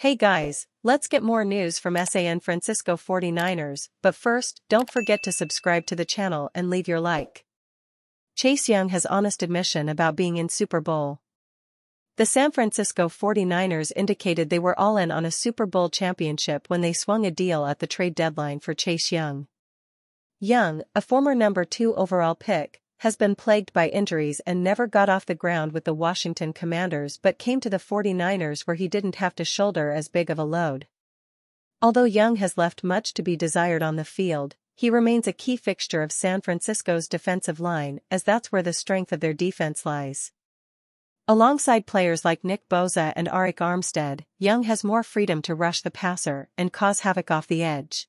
Hey guys, let's get more news from San Francisco 49ers, but first, don't forget to subscribe to the channel and leave your like. Chase Young has honest admission about being in Super Bowl. The San Francisco 49ers indicated they were all in on a Super Bowl championship when they swung a deal at the trade deadline for Chase Young. Young, a former number 2 overall pick, has been plagued by injuries and never got off the ground with the Washington Commanders but came to the 49ers where he didn't have to shoulder as big of a load. Although Young has left much to be desired on the field, he remains a key fixture of San Francisco's defensive line as that's where the strength of their defense lies. Alongside players like Nick Bosa and Arik Armstead, Young has more freedom to rush the passer and cause havoc off the edge.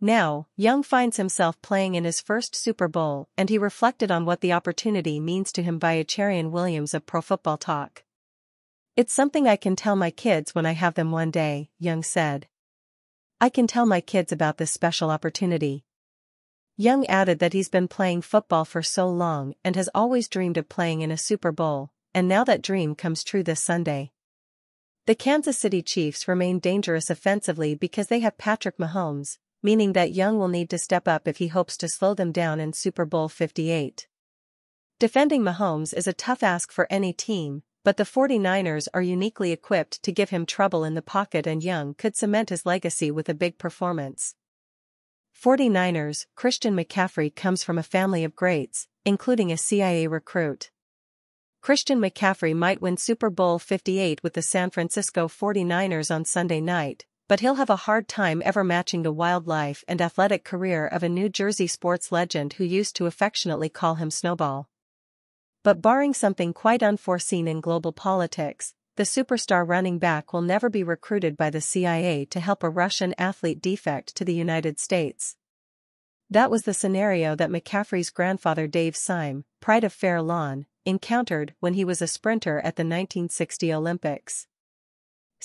Now, Young finds himself playing in his first Super Bowl and he reflected on what the opportunity means to him via Charean Williams of Pro Football Talk. It's something I can tell my kids when I have them one day, Young said. I can tell my kids about this special opportunity. Young added that he's been playing football for so long and has always dreamed of playing in a Super Bowl, and now that dream comes true this Sunday. The Kansas City Chiefs remain dangerous offensively because they have Patrick Mahomes, meaning that Young will need to step up if he hopes to slow them down in Super Bowl 58. Defending Mahomes is a tough ask for any team, but the 49ers are uniquely equipped to give him trouble in the pocket and Young could cement his legacy with a big performance. 49ers, Christian McCaffrey comes from a family of greats, including a CIA recruit. Christian McCaffrey might win Super Bowl 58 with the San Francisco 49ers on Sunday night, but he'll have a hard time ever matching the wildlife and athletic career of a New Jersey sports legend who used to affectionately call him Snowball. But barring something quite unforeseen in global politics, the superstar running back will never be recruited by the CIA to help a Russian athlete defect to the United States. That was the scenario that McCaffrey's grandfather Dave Sime, pride of Fair Lawn, encountered when he was a sprinter at the 1960 Olympics.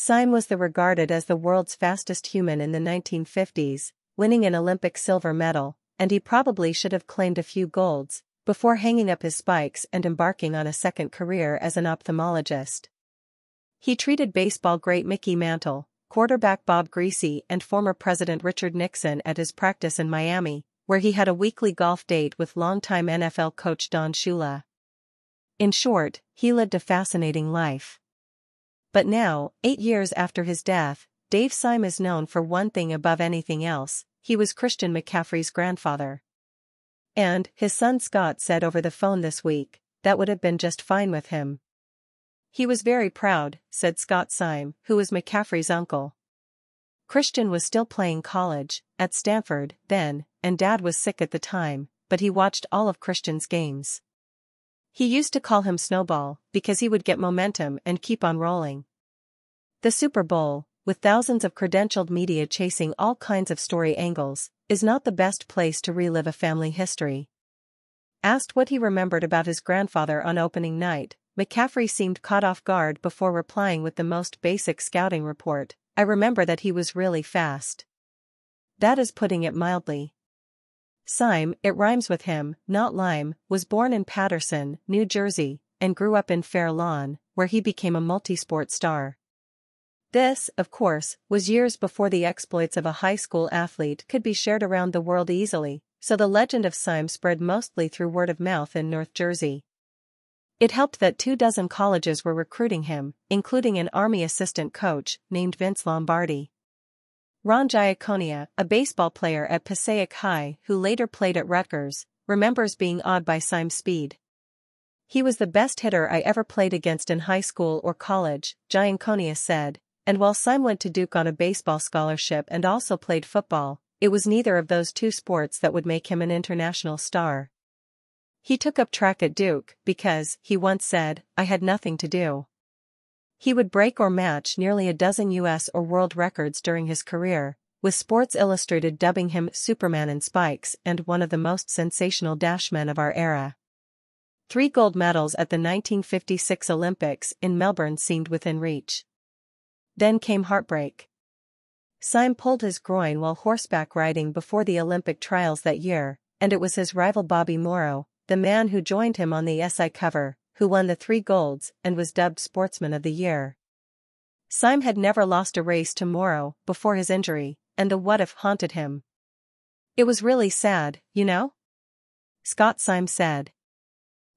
Sime was the regarded as the world's fastest human in the 1950s, winning an Olympic silver medal, and he probably should have claimed a few golds, before hanging up his spikes and embarking on a second career as an ophthalmologist. He treated baseball great Mickey Mantle, quarterback Bob Griese and former President Richard Nixon at his practice in Miami, where he had a weekly golf date with longtime NFL coach Don Shula. In short, he lived a fascinating life. But now, eight years after his death, Dave Sime is known for one thing above anything else, he was Christian McCaffrey's grandfather. And, his son Scott said over the phone this week, that would have been just fine with him. He was very proud, said Scott Sime, who was McCaffrey's uncle. Christian was still playing college, at Stanford, then, and dad was sick at the time, but he watched all of Christian's games. He used to call him Snowball because he would get momentum and keep on rolling. The Super Bowl, with thousands of credentialed media chasing all kinds of story angles, is not the best place to relive a family history. Asked what he remembered about his grandfather on opening night, McCaffrey seemed caught off guard before replying with the most basic scouting report, I remember that he was really fast. That is putting it mildly. Sime, it rhymes with him, not lime, was born in Paterson, New Jersey, and grew up in Fair Lawn, where he became a multi-sport star. This, of course, was years before the exploits of a high school athlete could be shared around the world easily, so the legend of Sime spread mostly through word of mouth in North Jersey. It helped that two dozen colleges were recruiting him, including an Army assistant coach named Vince Lombardi. Ron Giaconia, a baseball player at Passaic High who later played at Rutgers, remembers being awed by Sime's speed. He was the best hitter I ever played against in high school or college, Giaconia said, and while Sime went to Duke on a baseball scholarship and also played football, it was neither of those two sports that would make him an international star. He took up track at Duke because, he once said, I had nothing to do. He would break or match nearly a dozen US or world records during his career, with Sports Illustrated dubbing him Superman in spikes and one of the most sensational dashmen of our era. Three gold medals at the 1956 Olympics in Melbourne seemed within reach. Then came heartbreak. Sime pulled his groin while horseback riding before the Olympic trials that year, and it was his rival Bobby Morrow, the man who joined him on the SI cover, who won the three golds and was dubbed Sportsman of the Year. Sime had never lost a race to Morrow before his injury, and the what if haunted him. It was really sad, you know? Scott Sime said.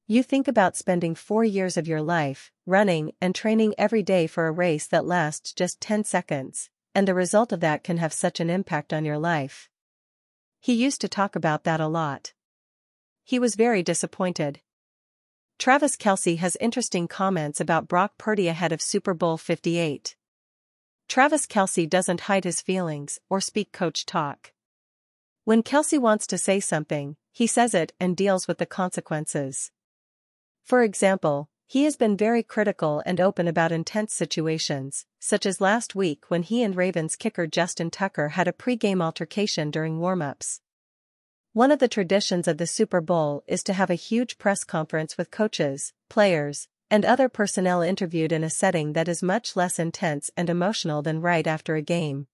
You think about spending four years of your life, running and training every day for a race that lasts just 10 seconds, and the result of that can have such an impact on your life. He used to talk about that a lot. He was very disappointed. Travis Kelce has interesting comments about Brock Purdy ahead of Super Bowl 58. Travis Kelce doesn't hide his feelings or speak coach talk. When Kelce wants to say something, he says it and deals with the consequences. For example, he has been very critical and open about intense situations, such as last week when he and Ravens kicker Justin Tucker had a pre-game altercation during warm-ups. One of the traditions of the Super Bowl is to have a huge press conference with coaches, players, and other personnel interviewed in a setting that is much less intense and emotional than right after a game.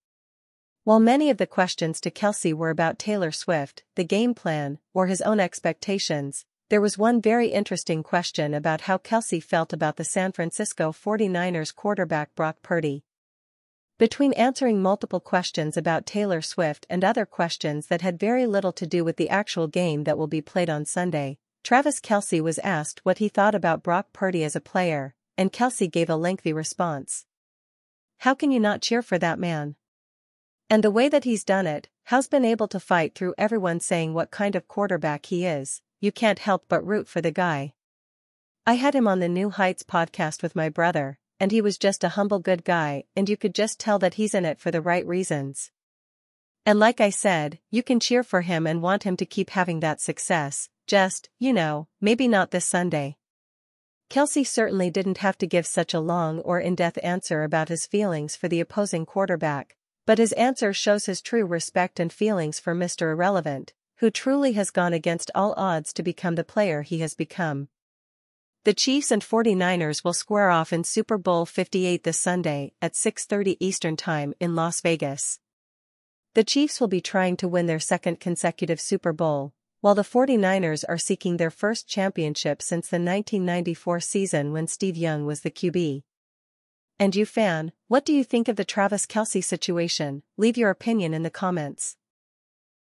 While many of the questions to Kelce were about Taylor Swift, the game plan, or his own expectations, there was one very interesting question about how Kelce felt about the San Francisco 49ers quarterback Brock Purdy. Between answering multiple questions about Taylor Swift and other questions that had very little to do with the actual game that will be played on Sunday, Travis Kelce was asked what he thought about Brock Purdy as a player, and Kelce gave a lengthy response. How can you not cheer for that man? And the way that he's done it, how's been able to fight through everyone saying what kind of quarterback he is, you can't help but root for the guy. I had him on the New Heights podcast with my brother, and he was just a humble good guy and you could just tell that he's in it for the right reasons. And like I said, you can cheer for him and want him to keep having that success, just, you know, maybe not this Sunday. Kelce certainly didn't have to give such a long or in-depth answer about his feelings for the opposing quarterback, but his answer shows his true respect and feelings for Mr. Irrelevant, who truly has gone against all odds to become the player he has become. The Chiefs and 49ers will square off in Super Bowl 58 this Sunday at 6.30 Eastern Time in Las Vegas. The Chiefs will be trying to win their second consecutive Super Bowl, while the 49ers are seeking their first championship since the 1994 season when Steve Young was the QB. And you fan, what do you think of the Travis Kelce situation? Leave your opinion in the comments.